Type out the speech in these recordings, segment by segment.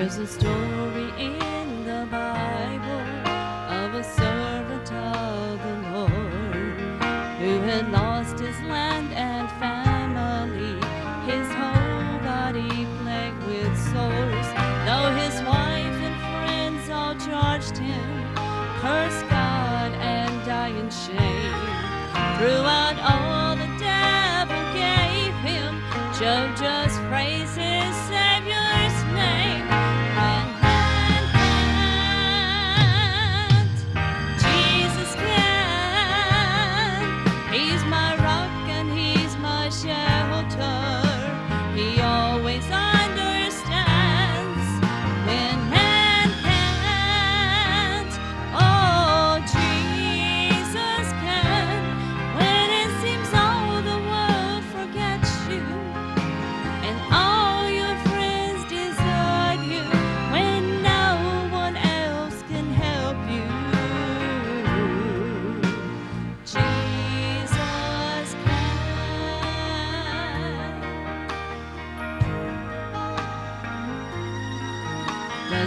There's a story in the Bible of a servant of the Lord who had lost his land and family, his whole body plagued with sores. Though his wife and friends all charged him, curse God and die in shame. Throughout all the devil gave him, Job just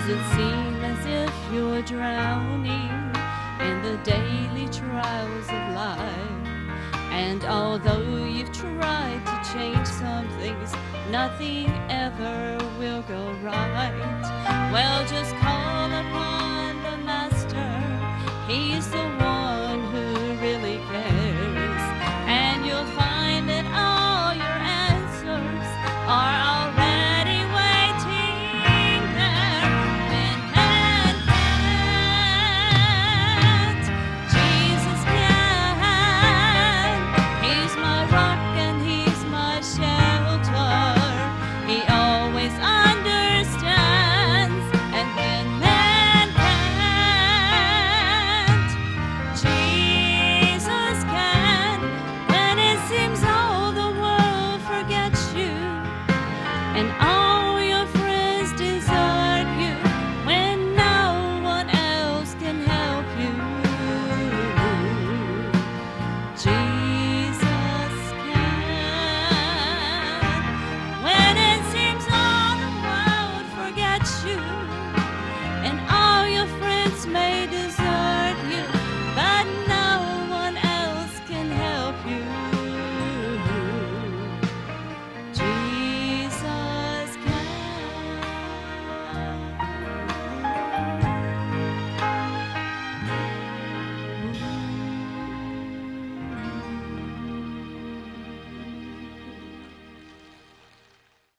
Does it seem as if you're drowning in the daily trials of life? And although you've tried to change some things, nothing ever will go right.